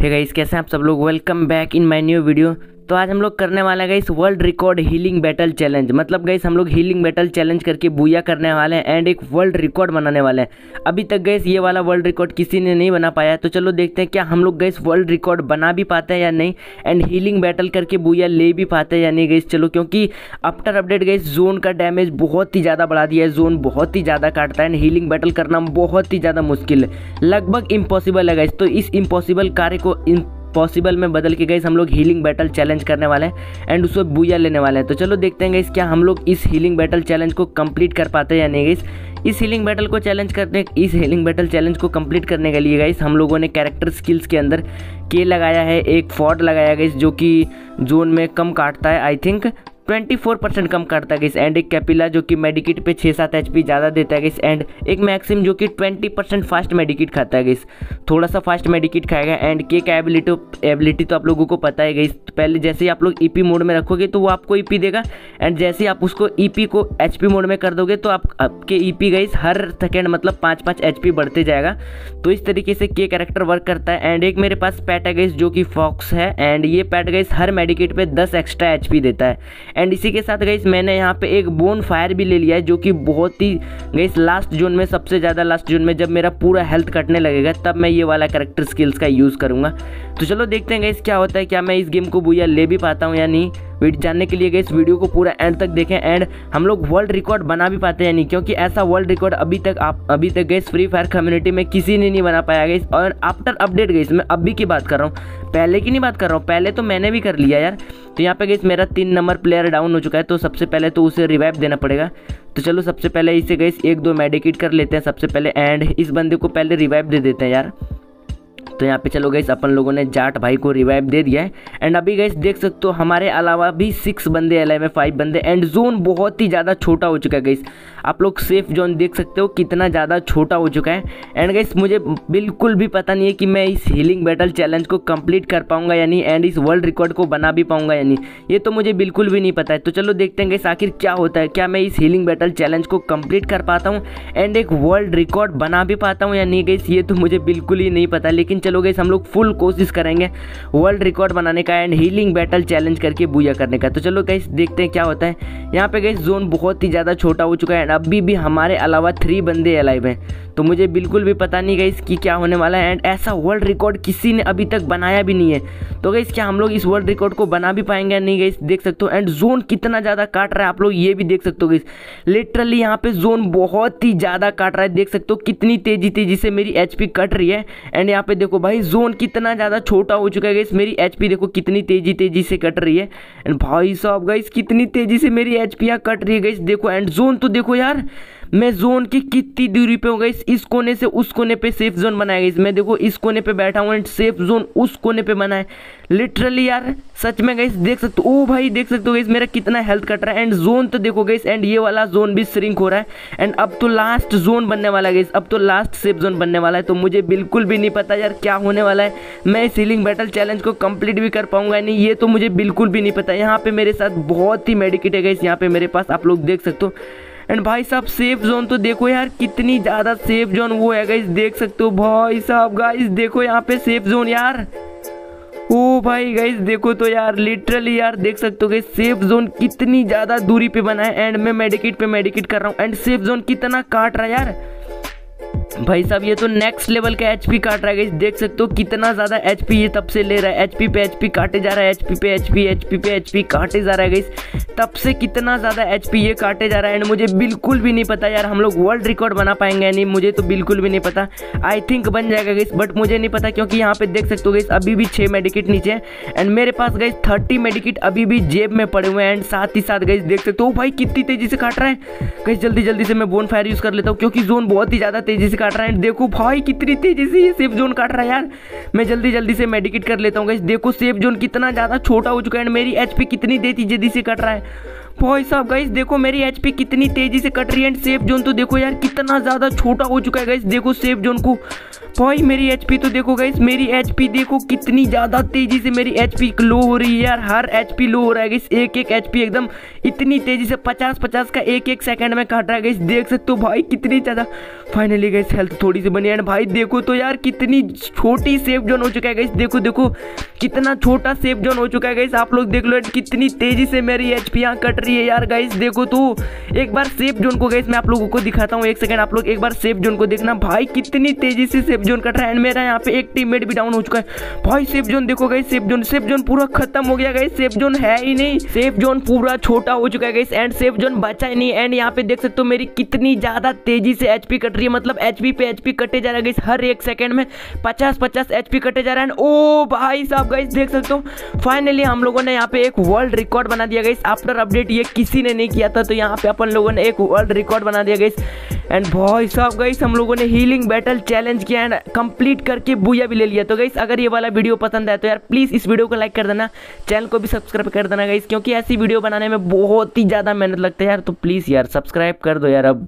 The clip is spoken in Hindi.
है गाइस कैसे हैं आप सब लोग? Welcome back in my new video तो आज हम लोग करने वाले हैं guys world record healing battle challenge मतलब गाइस हम लोग हीलिंग बैटल चैलेंज करके बुया करने वाले हैं एंड एक वर्ल्ड रिकॉर्ड बनाने वाले हैं। अभी तक गाइस ये वाला वर्ल्ड रिकॉर्ड किसी ने नहीं बना पाया तो चलो देखते हैं क्या हम लोग गाइस वर्ल्ड रिकॉर्ड बना भी पाते हैं या नहीं एंड हीलिंग बैटल करके बुया ले भी पाते हैं या नहीं गाइस चलो क्योंकि आफ्टर अपडेट गाइस जोन का डैमेज बहुत ही ज़्यादा बढ़ा दिया है जोन बहुत ही ज़्यादा काटता है एंड हीलिंग बैटल करना बहुत ही ज़्यादा मुश्किल है। लगभग इम्पॉसिबल है गाइस तो इस इम्पॉसिबल कार्य को पॉसिबल में बदल के गई हम लोग हीलिंग बैटल चैलेंज करने वाले हैं एंड उसको बुया लेने वाले हैं। तो चलो देखते हैं गई क्या हम लोग इस हीलिंग बैटल चैलेंज को कंप्लीट कर पाते हैं या नहीं गई इस हीलिंग बैटल को चैलेंज करने, इस हीलिंग बैटल चैलेंज को कंप्लीट करने के लिए गाइस हम लोगों ने कैरेक्टर स्किल्स के अंदर के लगाया है, एक फॉर्ड लगाया गया जो कि जोन में कम काटता है आई थिंक 24 परसेंट कम करता है एंड। एक कैपिला जो कि मेडिकेट पे छः सात एचपी ज़्यादा देता है एंड। एक मैक्सिम जो कि 20 परसेंट फास्ट मेडिकेट खाता है गई थोड़ा सा फास्ट मेडिकेट खाएगा एंड के का एबिलिटी एबिलिटी तो आप लोगों को पता है गई पहले जैसे ही आप लोग ईपी मोड में रखोगे तो वो आपको ईपी देगा एंड जैसे ही आप उसको ईपी को एचपी मोड में कर दोगे तो आप, आपके ई पी हर सेकेंड मतलब पाँच पाँच एच बढ़ते जाएगा। तो इस तरीके से के कैरेक्टर वर्क करता है एंड एक मेरे पास पैट है जो कि फॉक्स है एंड ये पैट हर मेडिकेट पे दस एक्स्ट्रा एचपी देता है। एंड इसी के साथ गई मैंने यहाँ पे एक बोन फायर भी ले लिया है, जो कि बहुत ही गई लास्ट जोन में, सबसे ज़्यादा लास्ट जोन में जब मेरा पूरा हेल्थ कटने लगेगा, तब मैं ये वाला करेक्टर स्किल्स का यूज़ करूँगा। तो चलो देखते हैं गई क्या होता है, क्या मैं इस गेम को बुया ले भी पाता हूँ या नहीं। वीडियो जानने के लिए गए इस वीडियो को पूरा एंड तक देखें एंड हम लोग वर्ल्ड रिकॉर्ड बना भी पाते हैं नहीं क्योंकि ऐसा वर्ल्ड रिकॉर्ड अभी तक आप अभी तक गए फ्री फायर कम्युनिटी में किसी ने नहीं बना पाया गई और आफ्टर अपडेट गई मैं अभी की बात कर रहा हूँ। पहले की नहीं बात कर रहा हूँ, पहले तो मैंने भी कर लिया यार। तो यहाँ पे गई मेरा तीन नंबर प्लेयर डाउन हो चुका है तो सबसे पहले तो उसे रिवाइव देना पड़ेगा। तो चलो सबसे पहले इसे गई एक दो मेडिकेट कर लेते हैं सबसे पहले एंड इस बंदे को पहले रिवाइव दे देते हैं यार। तो यहाँ पे चलो गई अपन लोगों ने जाट भाई को रिवाइव दे दिया है। एंड अभी गैस देख सकते हो, हमारे अलावा भी सिक्स बंदे एल में फाइव बंदे। एंड जोन बहुत ही ज़्यादा छोटा हो चुका है गई आप लोग सेफ़ जोन देख सकते हो, कितना ज़्यादा छोटा हो चुका है। एंड गैस मुझे बिल्कुल भी पता नहीं है कि मैं इस हीलिंग बैटल चैलेंज को कंप्लीट कर पाऊँगा यानी एंड इस वर्ल्ड रिकॉर्ड को बना भी पाऊँगा यानी ये तो मुझे बिल्कुल भी नहीं पता है। तो चलो देखते हैं गई आखिर क्या होता है? क्या मैं इस हीलिंग बैटल चैलेंज को कंप्लीट कर पाता हूँ? एंड एक वर्ल्ड रिकॉर्ड बना भी पाता हूँ या नहीं गई ये तो मुझे बिल्कुल ही नहीं पता, लेकिन चलो गई हम लोग फुल फुल कोशिश करेंगे वर्ल्ड रिकॉर्ड बनाने का एंड हीलिंग बैटल चैलेंज करके बुया करने का। तो चलो गई देखते हैं क्या होता है। यहाँ पे गई जोन बहुत ही ज़्यादा छोटा हो चुका है एंड अभी भी हमारे अलावा थ्री बंदे अलाइव हैं। तो मुझे बिल्कुल भी पता नहीं गई कि क्या होने वाला है एंड ऐसा वर्ल्ड रिकॉर्ड किसी ने अभी तक बनाया भी नहीं है। तो गई क्या हम लोग इस वर्ल्ड रिकॉर्ड को बना भी पाएँगे नहीं गई देख सकते हो। एंड जोन कितना ज़्यादा काट रहा है, आप लोग ये भी देख सकते हो गई लिटरली यहाँ पे जोन बहुत ही ज़्यादा काट रहा है। देख सकते हो कितनी तेज़ी तेज़ी से मेरी एचपी कट रही है। एंड यहाँ पे देखो भाई जोन कितना ज़्यादा छोटा हो चुका है गाइस मेरी एच देखो कितनी तेज़ी तेज़ी से कट रही है। एंड भाई साहब गई कितनी तेज़ी से मेरी एच पी कट रही है गई देखो एंड जोन तो देखो यार। मैं जोन की कितनी दूरी पे हूँ इस इस कोने से उस कोने पे सेफ़ जोन बनाया गई मैं देखो, इस कोने पे बैठा हूँ एंड सेफ़ जोन उस कोने पे बना है। लिटरली यार, सच में गई देख सकते हो? ओ भाई, देख सकते हो गई मेरा कितना हेल्थ कट रहा है। एंड जोन तो देखो गई एंड ये वाला जोन भी श्रिंक हो रहा है। एंड अब तो लास्ट जोन बनने वाला है अब तो लास्ट सेफ़ जोन बनने वाला है। तो मुझे बिल्कुल भी नहीं पता यार क्या होने वाला है। मैं सीलिंग बैटल चैलेंज को कंप्लीट भी कर पाऊँगा नहीं, ये तो मुझे बिल्कुल भी नहीं पता। यहाँ पे मेरे साथ बहुत ही मेडिकेट है गई यहाँ पे मेरे पास आप लोग देख सकते हो। एंड भाई साहब सेफ़ जोन तो देखो यार, कितनी ज़्यादा सेफ़ जोन वो है गाइस देख सकते हो। भाई साहब गाइस देखो यहाँ पे सेफ़ जोन यार। ओ भाई गाइस देखो तो यार लिटरली यार, देख सकते हो गई सेफ़ जोन कितनी ज़्यादा दूरी पे बना है। एंड मैं मेडिकेट पे मेडिकेट कर रहा हूँ। एंड सेफ़ जोन कितना काट रहा है यार। भाई साहब, ये तो नेक्स्ट लेवल का एचपी काट रहा है देख सकते हो कितना ज़्यादा एचपी ये तब से ले रहा है। एचपी पे एचपी काटे जा रहा है एचपी पे एच पी एच पे एचपी काटे जा रहा है गई तब से कितना ज़्यादा एचपी ये काटे जा रहा है। एंड मुझे बिल्कुल भी नहीं पता यार, हम लोग वर्ल्ड रिकॉर्ड बना पाएँगे नहीं, मुझे तो बिल्कुल भी नहीं पता। आई थिंक बन जाएगा गई बट मुझे नहीं पता क्योंकि यहाँ पे देख सकते हो गई अभी भी छः मेडिकेट नीचे एंड मेरे पास गई थर्टी मेडिकेट अभी भी जेब में पड़े हुए हैं। एंड साथ ही साथ गई देख सकते हो भाई कितनी तेज़ी से काट रहा है। कहीं जल्दी जल्दी से मैं बोन फायर यूज़ कर लेता हूँ क्योंकि जोन बहुत ही ज़्यादा तेज़ी से काट रहा है। देखो भाई, कितनी तेज़ी से ये सेफ़ जोन काट रहा है यार। मैं जल्दी जल्दी से मेडिकेट कर लेता हूँ देखो सेफ़ जोन कितना ज़्यादा छोटा हो चुका है। मेरी एचपी कितनी देती जल्दी से कट रहा है। भाई साहब गाइस देखो मेरी एचपी कितनी तेज़ी से कट रही है। एंड सेफ़ जोन तो देखो यार, कितना ज़्यादा छोटा हो चुका है गाइस देखो सेफ़ जोन को। भाई, मेरी एचपी तो देखो गाइस मेरी एचपी देखो कितनी ज़्यादा तेज़ी से मेरी एचपी लो हो रही है यार। हर एचपी लो हो रहा है एक एक एचपी एकदम इतनी तेज़ी से पचास पचास का एक एक सेकंड में काट रहा है गाइस देख सकते हो भाई कितनी ज़्यादा। फाइनली गई हेल्थ थोड़ी सी बनी एंड भाई, देखो तो यार कितनी छोटी सेफ़ जोन हो चुका है गई देखो देखो, कितना छोटा सेफ़ जोन हो चुका है गाइस आप लोग देख लो कितनी तेज़ी से मेरी एच पी कट रही है यार गाइस देखो तो। एक बार सेफ़ जोन को गाइस मैं आप लोगों को दिखाता हूँ, एक सेकंड आप लोग एक बार सेफ़ जोन को देखना। भाई, कितनी तेज़ी से सेफ़ रहा है एंड मेरा यहाँ पे एक टीममेट भी डाउन हो चुका है। भाई सेफ़ जोन देखो गई सेफ़ जोन सेफ़ जोन पूरा खत्म हो गया गई सेफ़ जोन है ही नहीं। सेफ़ जोन पूरा छोटा हो चुका है गई एंड सेफ़ जोन बचा ही नहीं। एंड यहाँ पे देख सकते हो मेरी कितनी ज़्यादा तेज़ी से एचपी कट रही है। मतलब एचपी पे एचपी कटे जा रहा है हर एक सेकंड में पचास पचास एचपी कटे जा रहा है। ओ भाई साहब गाइस देख सकते हो फाइनली हम लोगों ने यहाँ पे एक वर्ल्ड रिकॉर्ड बना दिया गई आफ्टर अपडेट ये किसी ने नहीं किया था तो यहाँ पे अपन लोगों ने एक वर्ल्ड रिकॉर्ड बना दिया गई एंड भाई साहब गाइस हम लोगों ने हीलिंग बैटल चैलेंज किया एंड कंप्लीट करके बुया भी ले लिया। तो गाइस अगर ये वाला वीडियो पसंद आए तो यार प्लीज़ इस वीडियो को लाइक कर देना। चैनल को भी सब्सक्राइब कर देना गाइस क्योंकि ऐसी वीडियो बनाने में बहुत ही ज़्यादा मेहनत लगता है यार। तो प्लीज़ यार सब्सक्राइब कर दो यार अब।